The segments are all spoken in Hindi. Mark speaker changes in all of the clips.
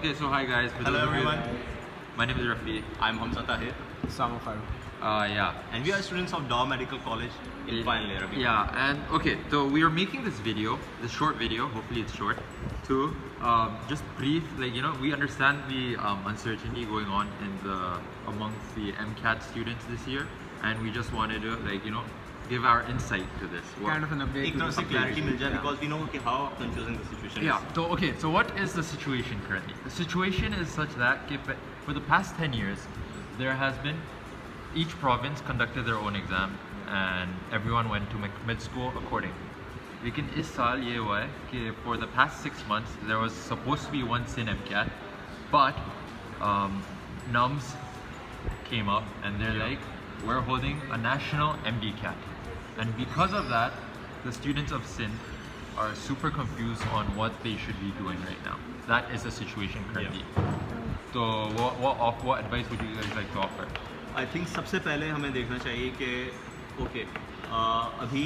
Speaker 1: Okay, so hi guys. For
Speaker 2: Hello
Speaker 1: those of
Speaker 2: everyone.
Speaker 1: My name is Rafi.
Speaker 2: I'm Hamza Tahir
Speaker 3: Samo Farouk.
Speaker 1: Uh, yeah.
Speaker 2: and we are students of Daw Medical College in final year.
Speaker 1: Yeah, and okay, so we are making this video, this short video, hopefully it's short, to um, just brief, like, you know, we understand the um, uncertainty going on in the, amongst the MCAT students this year, and we just wanted to, like, you know, give our insight to this. What-
Speaker 3: Kind of an update.
Speaker 2: एक
Speaker 3: to
Speaker 2: तरह
Speaker 3: the
Speaker 2: से clarity मिल जाए
Speaker 3: situation.
Speaker 2: because we know कि how confusing the situation
Speaker 1: Yeah.
Speaker 2: is.
Speaker 1: So okay. So what is the situation currently? The situation is such that कि pe- for the past ten years, there has been each province conducted their own exam, and everyone went to mid- mid school accordingly. लेकिन इस साल ये हुआ है कि for the past six months there was supposed to be one sin MCAT, but um, NUMS came up and they're like, we're holding a national MDCAT. And because of that, the students of SIN are super confused on what they should be doing right now. That is the situation currently. So what, what, off- what advice would you guys like to offer?
Speaker 2: I think सबसे पहले हमें देखना चाहिए कि ओके अभी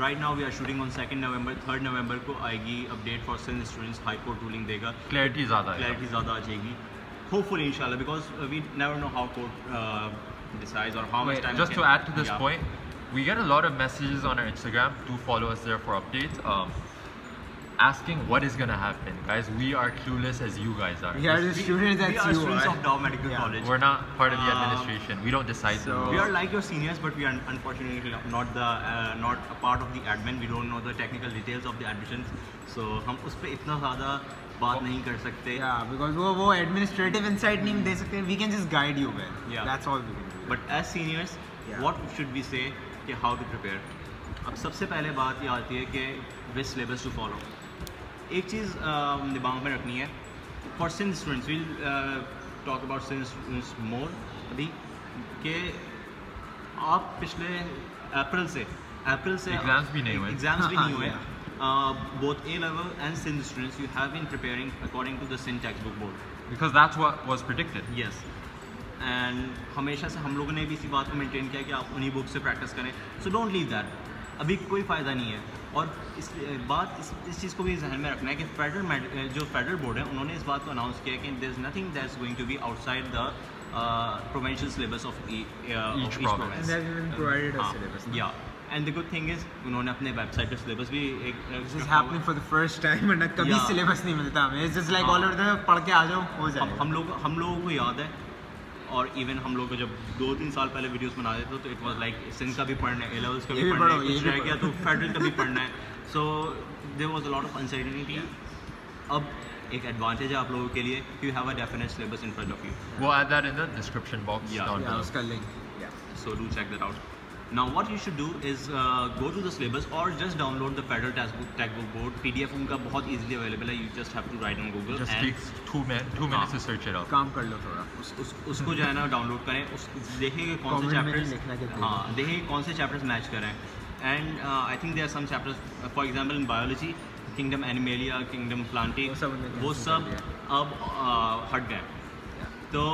Speaker 2: right now we are shooting on second November third November को आएगी update for Sindh students high court ruling देगा
Speaker 1: Clarity ज़्यादा है।
Speaker 2: क्लैरिटी ज़्यादा आ जाएगी होपफुली इंशाल्लाह because we never know how court decides or how much time
Speaker 1: just to add to this
Speaker 2: Yeah.
Speaker 1: point, we get a lot of messages on our Instagram. Do follow us there for updates. Um, asking what is gonna happen, guys. We are clueless as you guys are.
Speaker 3: We are the
Speaker 2: We-
Speaker 3: students
Speaker 2: we
Speaker 3: that
Speaker 2: are
Speaker 3: you
Speaker 2: students
Speaker 3: are.
Speaker 2: of Dow Medical
Speaker 3: Yeah.
Speaker 2: College.
Speaker 1: We're not part of the
Speaker 2: Um,
Speaker 1: administration. We don't decide the
Speaker 3: so-
Speaker 1: rules.
Speaker 2: We are like your seniors, but we are unfortunately not the uh, not a part of the admin. We don't know the technical details of the admissions, so हम उस पर इतना ज़्यादा बात नहीं कर सकते.
Speaker 3: Yeah, because वो वो administrative insight नहीं दे सकते. We can just guide you well.
Speaker 2: Yeah.
Speaker 3: That's all we can do.
Speaker 2: But as seniors,
Speaker 3: Yeah.
Speaker 2: what should we say कि how to prepare? अब सबसे पहले बात ये आती है कि which syllabus to follow. एक चीज़ दिमाग में रखनी है for sin students uh, talk about sin students more अभी कि आप पिछले अप्रैल से अप्रैल से
Speaker 1: Exams भी नहीं हुए।
Speaker 2: एग्ज़ाम्स भी नहीं हुए. Both A level and Sindh students you have been preparing according to the Sindh text book board
Speaker 1: Because that's what was predicted.
Speaker 2: Yes and हमेशा से हम लोगों ने भी इसी बात को मेंटेन किया कि आप उन्हीं बुक से प्रैक्टिस करें सो डोंट लीव दैट अभी कोई फ़ायदा नहीं है और इस बात इस, इस चीज़ को भी जहन में रखना है कि फेडरल जो फेडरल बोर्ड है उन्होंने इस बात को अनाउंस किया कि there is nothing that is going to be outside the provincial syllabus
Speaker 1: of. Yeah
Speaker 3: and
Speaker 2: the good thing is उन्होंने अपने वेबसाइट पे सिलेबस भी एक
Speaker 3: for the first time and कभी syllabus नहीं मिलता हमें. Just like
Speaker 2: हाँ.
Speaker 3: all over the पढ़ के आ जाओ हो जाएगा.
Speaker 2: हम लोग हम लोगों को याद है और इवन हम लोग जब दो तीन साल पहले वीडियोस बना देते तो इट वाज लाइक सिंध का भी पढ़ना है एलेवल्स लेवल्स का भी पढ़ना है कुछ रह गया तो फेडरल का भी पढ़ना है। So there was a lot of uncertainty अब एक एडवांटेज है आप लोगों के लिए you have a definite syllabus in front of you
Speaker 1: वो add that in the description box.
Speaker 3: उसका link
Speaker 2: so do check that out now what you should do is uh, go to the syllabus or just download the federal textbook textbook board pdf उनका बहुत easily available है you just have to write on google
Speaker 1: Just
Speaker 2: and
Speaker 1: takes two min two minutes to search it out.
Speaker 3: काम कर लो थोड़ा.
Speaker 2: उस, उस, उसको जो है ना डाउनलोड करें उस देखिए कि कौन से
Speaker 3: Comment में नहीं
Speaker 2: चैप्टर्स
Speaker 3: लिखना कि
Speaker 2: हाँ देखिए कौन से चैप्टर्स मैच करें and I think there are some chapters for example in biology kingdom animalia kingdom
Speaker 3: वो सब
Speaker 2: वो
Speaker 3: cancel
Speaker 2: अब uh, हट गए तो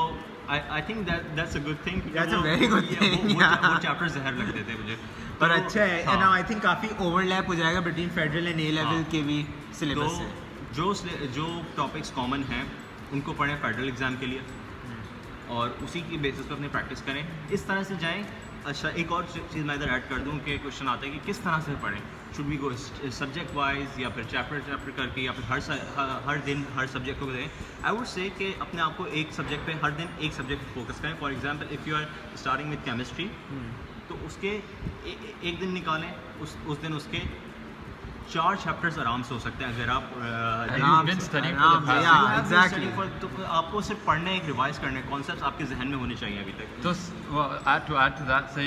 Speaker 2: I I think that that's a good thing
Speaker 3: That's a very good yeah, thing,
Speaker 2: वो,
Speaker 3: yeah.
Speaker 2: वो चैप्टर जहर लगते थे मुझे।
Speaker 3: पर
Speaker 2: तो,
Speaker 3: अच्छा है
Speaker 2: हाँ,
Speaker 3: आई थिंक काफ़ी ओवरलैप हो जाएगा between federal and A
Speaker 2: level.
Speaker 3: के भी
Speaker 2: तो
Speaker 3: सिलेबस से।
Speaker 2: जो जो टॉपिक्स कॉमन हैं उनको पढ़ें फेडरल एग्ज़ाम के लिए। और उसी की बेसिस पर अपनी प्रैक्टिस करें। इस तरह से जाएँ। अच्छा एक और चीज़ मैं इधर ऐड कर दूँ कि क्वेश्चन आता है कि किस तरह से पढ़ें। Should be go subject wise या फिर चैप्टर चैप्टर करके या फिर हर हर- दिन हर सब्जेक्ट को दें आई वुड से कि अपने आप को एक सब्जेक्ट पे हर दिन एक सब्जेक्ट पे फोकस करें। For example if you are starting with chemistry तो उसके ए, ए- एक दिन निकालें उस उस दिन उसके चार चैप्टर्स आराम से हो सकते हैं अगर आप तो आपको सिर्फ़ पढ़ने एक रिवाइज करने कॉन्सेप्ट आपके जहन में होने चाहिए अभी तक।
Speaker 1: तो add to add to that से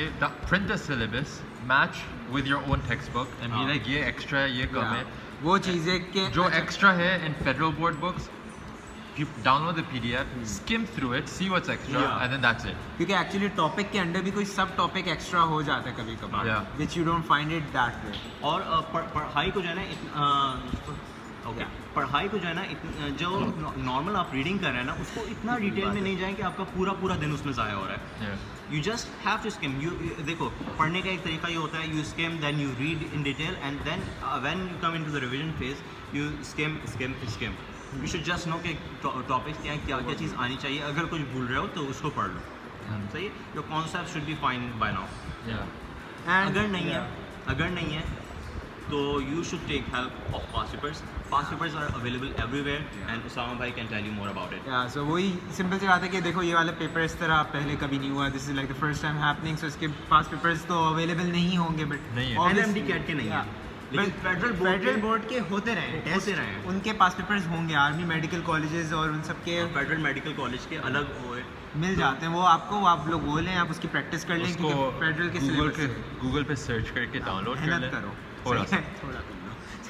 Speaker 1: print the syllabus match with your own text book
Speaker 2: I
Speaker 1: mean ये एक्स्ट्रा ये कम है.
Speaker 3: वो चीज़ें
Speaker 1: जो एक्स्ट्रा है in federal board books you download the PDF, hmm. skim through it, see what's extra,
Speaker 2: Yeah.
Speaker 1: and then that's it.
Speaker 3: क्योंकि एक्चुअली टॉपिक के अंडर भी कोई सब टॉपिक एक्स्ट्रा हो जाता है कभी कभार
Speaker 1: Yeah.
Speaker 3: Which you don't find it that way
Speaker 2: और पढ़- पढ़ाई को जो है ना इतना ओके पढ़ाई को जो है ना जो नॉर्मल आप रीडिंग कर रहे हैं ना उसको इतना डिटेल में नहीं जाए कि आपका पूरा पूरा दिन उसमें ज़ाया हो रहा है you just have to skim you देखो पढ़ने का एक तरीका ये होता है you skim then you read in detail and then when you come into the revision phase you skim skim skim you should just know कि टॉपिक्स क्या क्या क्या चीज़ आनी चाहिए। अगर कुछ भूल रहे हो तो उसको पढ़ लो। सही है? Your concept should be fine by now
Speaker 1: Yeah.
Speaker 3: And
Speaker 2: अगर नहीं है अगर नहीं है तो you should take help of past papers past papers are available everywhere and Usama भाई can tell you more about it
Speaker 3: या सो वही सिंपल सी बात है कि देखो ये वाला पेपर इस तरह पहले कभी नहीं हुआ। This is like the first time happening so इसके पास पेपर्स तो अवेलेबल नहीं होंगे बट
Speaker 1: नहीं है।
Speaker 2: NMD कैट के नहीं है। लेकिन फेडरल बोर्ड
Speaker 3: फेडरल
Speaker 2: के-
Speaker 3: बोर्ड के होते रहे
Speaker 2: होते रहे।
Speaker 3: उनके पास पेपर्स होंगे आर्मी मेडिकल कॉलेजेस और उन सब के
Speaker 2: फेडरल मेडिकल कॉलेज के अलग हुए
Speaker 3: मिल जाते हैं। वो आपको वो आप लोग बोलें आप उसकी प्रैक्टिस कर लें फेडरल के
Speaker 1: गूगल पे गूगल पे सर्च करके डाउनलोड कर
Speaker 3: मेहनत करो।
Speaker 1: थोड़ा
Speaker 3: थोड़ा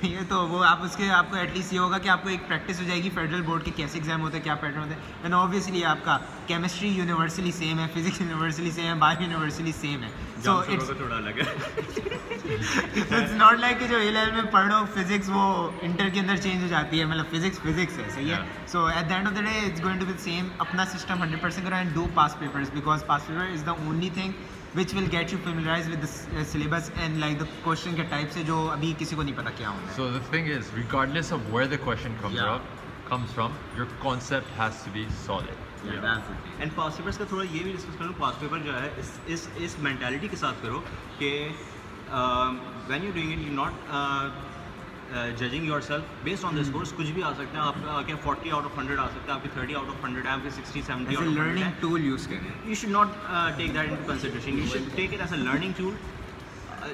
Speaker 3: सही है तो वो आप उसके आपको एटलीस्ट ये होगा कि आपको एक प्रैक्टिस हो जाएगी फेडरल बोर्ड के कैसे एग्ज़ाम होते हैं क्या पैटर्न होते हैं। एंड ऑब्वियसली आपका केमिस्ट्री यूनिवर्सली सेम है फिजिक्स यूनिवर्सली सेम है बायो यूनिवर्सली सेम है।
Speaker 2: So,
Speaker 3: इट्स
Speaker 2: का थोड़ा अलग है
Speaker 3: इट्स नॉट लाइक कि जो ए लेवल में पढ़ो फिजिक्स वो इंटर के अंदर चेंज हो जाती है मतलब फिजिक्स फिजिक्स है सही है
Speaker 1: Yeah.
Speaker 3: So at the end of the day it's going to be same अपना सिस्टम 100% करो and do past papers because past paper is the only thing which will get you familiarized with the s- uh, syllabus and like the question के type से जो अभी किसी को नहीं पता क्या होना है
Speaker 1: So the thing is, regardless of where the question comes
Speaker 3: Yeah.
Speaker 1: up, comes from, your concept has to be solid.
Speaker 3: Yeah, that's the thing.
Speaker 2: And past papers का थोड़ा ये भी डिस्कस करूँ पास पेपर जो है इस इस इस मेंटालिटी के साथ करो कि when you doing it you not judging your self based on this course कुछ भी आ सकता है आपका आके 40 आउट ऑफ़ 100 आ सकता है आपके 30 आउट ऑफ़ 100 है आपके 60 70
Speaker 3: As
Speaker 2: out
Speaker 3: a
Speaker 2: of 100
Speaker 3: learning
Speaker 2: है
Speaker 3: tool use करें
Speaker 2: you should not uh, take that into consideration. You should take it as a learning tool. Uh,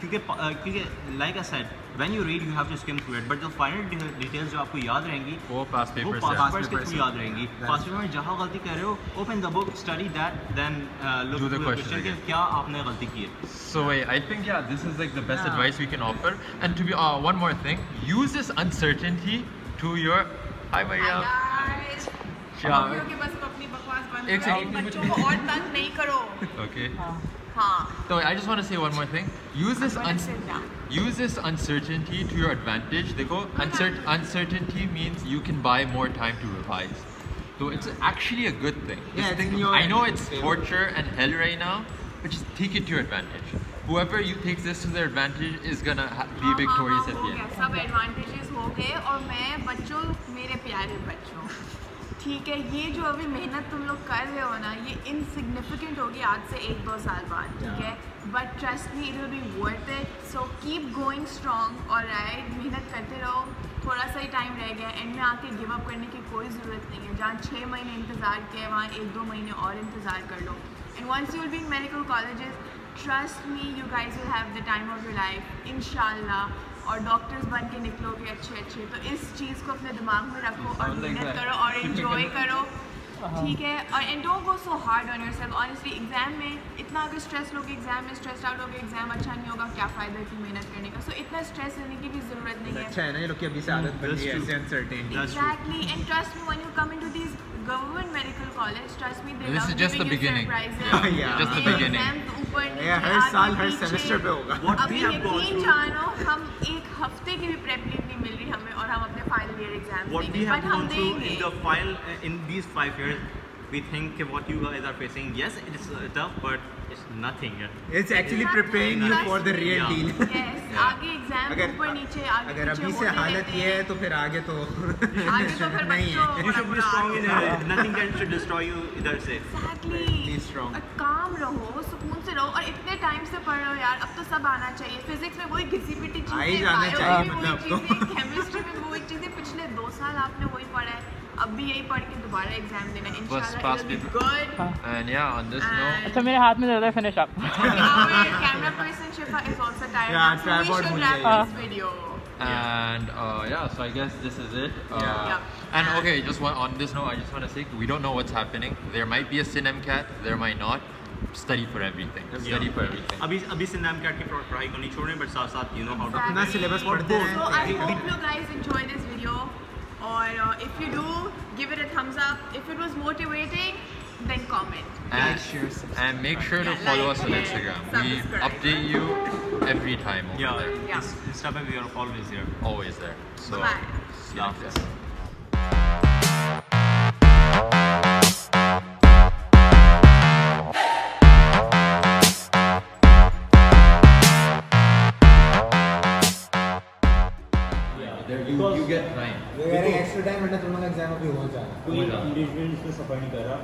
Speaker 2: क्योंकि uh, क्योंकि like I said, when you read you have to skim through it, but the final de- details जो आपको याद रहेंगी
Speaker 1: वो past
Speaker 2: वो
Speaker 1: papers
Speaker 2: past
Speaker 1: से-
Speaker 2: papers के थ्रू
Speaker 3: से।
Speaker 2: याद रहेंगी पास्ट पेपर में जहाँ गलती कर रहे हो open the book, study that, then uh, look
Speaker 1: Do the
Speaker 2: through the
Speaker 1: question
Speaker 2: question कि. क्या आपने गलती की है.
Speaker 1: So wait, I think yeah, this is like the best
Speaker 3: Yeah.
Speaker 1: advice we can offer. And to be uh, one more thing, use this uncertainty to your. Hi Maria.
Speaker 4: Guys,
Speaker 1: क्या?
Speaker 4: मम्मियों के बस अब अपनी बकवास बंद
Speaker 1: एक
Speaker 4: करो
Speaker 1: second,
Speaker 4: बच्चों को और तंग नहीं करो
Speaker 1: Okay.
Speaker 4: हाँ
Speaker 1: So I just want to say one more thing. Use this
Speaker 4: I'm gonna
Speaker 1: un-
Speaker 4: sit down.
Speaker 1: use this uncertainty to your advantage. देखो uncer- uncertainty means you can buy more time to revise. So it's actually a good thing.
Speaker 3: Yeah,
Speaker 1: Just
Speaker 3: it's
Speaker 1: think
Speaker 3: in
Speaker 1: of-
Speaker 3: your
Speaker 1: I know it's
Speaker 3: favor.
Speaker 1: torture and hell right now, but just take it to your advantage. Whoever you takes this to their advantage is gonna ha- be
Speaker 4: हाँ,
Speaker 1: victorious
Speaker 4: हाँ,
Speaker 1: at
Speaker 4: हाँ,
Speaker 1: the
Speaker 4: हो
Speaker 1: end.
Speaker 4: गया, सब एडवांटेजेस हो गए और मैं बच्चों मेरे प्यारे बच्चों ठीक है ये जो अभी मेहनत तुम लोग कर रहे हो ना ये इनसिग्निफिकेंट होगी आज से एक दो साल बाद ठीक है? But trust me it will be worth it so keep going strong और राइट मेहनत करते रहो थोड़ा सा ही टाइम रह गया एंड में आके गिव अप करने की कोई ज़रूरत नहीं है। जहाँ छः महीने इंतज़ार किया वहाँ एक दो महीने और इंतज़ार कर लो। And once you will be in medical colleges trust me you guys will have the time of your life in और डॉक्टर्स बन के निकलोगे अच्छे अच्छे तो इस चीज़ को अपने दिमाग में रखो और मेहनत करो और इन्जॉय करो। हाँ। ठीक है और and don't go so hard on yourself honestly exam में इतना अगर स्ट्रेस लोग एग्ज़ाम में स्ट्रेस आउट होगे एग्ज़ाम अच्छा नहीं होगा क्या फ़ायदा थी मेहनत करने का? सो इतना स्ट्रेस लेने की भी ज़रूरत नहीं है।
Speaker 3: अच्छा है ना ये लोग की अभी से आदत बन गई है uncertainty
Speaker 4: exactly and trust me when you come into these government medical college trust me
Speaker 1: this is just the beginning just the beginning
Speaker 3: हर साल हर सेमेस्टर पे होगा।
Speaker 2: व्हाट
Speaker 4: वी
Speaker 2: हैव
Speaker 4: गॉट हम एक हफ़्ते की भी प्रेप नहीं मिल रही हमें और हम अपने final year exam
Speaker 2: what we have gone through in the file uh, in these five years, we think that what you guys are facing, yes, it is uh, tough, but it's nothing.
Speaker 3: It's actually preparing you for the real
Speaker 2: Yeah.
Speaker 3: deal
Speaker 4: Yes,
Speaker 1: Yeah.
Speaker 4: आगे एग्ज़ाम
Speaker 3: अगर-
Speaker 4: ऊपर नीचे आगे
Speaker 3: अगर
Speaker 4: पीछे
Speaker 3: अभी से
Speaker 4: होते
Speaker 3: हालत
Speaker 4: रहते
Speaker 3: ये है
Speaker 4: हैं।
Speaker 3: तो फिर आगे तो
Speaker 4: आगे तो फिर
Speaker 3: नहीं
Speaker 4: बच्चों
Speaker 2: You should be strong in uh, nothing can should destroy you इधर से.
Speaker 4: Exactly.
Speaker 3: Strong.
Speaker 4: काम रहो सुकून से रहो और इतने टाइम से पढ़ रहे हो यार अब तो सब आना चाहिए। फिजिक्स में वही घिसी पिटी चीज़ें
Speaker 3: जाना
Speaker 4: में
Speaker 3: मतलब तो।
Speaker 4: केमिस्ट्री में वही चीज़ें। पिछले दो साल आपने वही पढ़ा है अब भी यही पढ़ के दोबारा एग्ज़ाम देना है। इंशाल्लाह
Speaker 5: अच्छा मेरे हाथ में ज़्यादा
Speaker 4: finish up Shifa is also tired.
Speaker 3: Yeah,
Speaker 4: now, so we
Speaker 3: tripod
Speaker 4: should
Speaker 3: भूल
Speaker 4: wrap
Speaker 3: जाइए।
Speaker 4: this video
Speaker 1: and uh, yeah, so I guess this is it. Uh,
Speaker 3: Yeah.
Speaker 4: Yeah.
Speaker 1: And okay, just one, on this note, I just want to say we don't know what's happening. There might be a CinemCat, there might not. Study for everything. Study
Speaker 2: Yeah.
Speaker 1: for everything.
Speaker 2: अभी अभी सिंधाम कैट की पढ़ाई को नहीं छोड़ें but साथ साथ you know how to
Speaker 3: अपना
Speaker 4: Exactly.
Speaker 3: syllabus पढ़ते
Speaker 4: So
Speaker 3: रहें
Speaker 4: I hope you guys enjoy this video. Or uh, if you do, give it a thumbs up. If it was motivating, then comment.
Speaker 1: And,
Speaker 3: share,
Speaker 1: and make sure to
Speaker 4: Yeah,
Speaker 1: follow
Speaker 4: like
Speaker 1: us on
Speaker 4: and
Speaker 1: Instagram. We
Speaker 4: subscribe.
Speaker 1: update you every time over
Speaker 2: Yeah,
Speaker 1: there.
Speaker 4: Yeah.
Speaker 2: Insta पे we are always here.
Speaker 1: Always there. So,
Speaker 4: Bye.
Speaker 1: see you next
Speaker 2: Yeah.
Speaker 1: time.
Speaker 2: Because
Speaker 1: you get time.
Speaker 3: वे कह रहे हैं एक्स्ट्रा टाइम वरना तुम लोग एग्जाम अभी हो जाएगा
Speaker 2: कोई
Speaker 1: मजा।
Speaker 2: इंडिविजुअल इसमें सफर नहीं कर रहा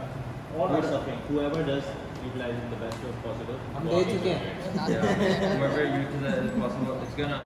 Speaker 2: और are suffering whoever does utilize it the best way possible
Speaker 3: हम दे चुके हैं
Speaker 1: Yeah. Whoever utilizes possible, it's gonna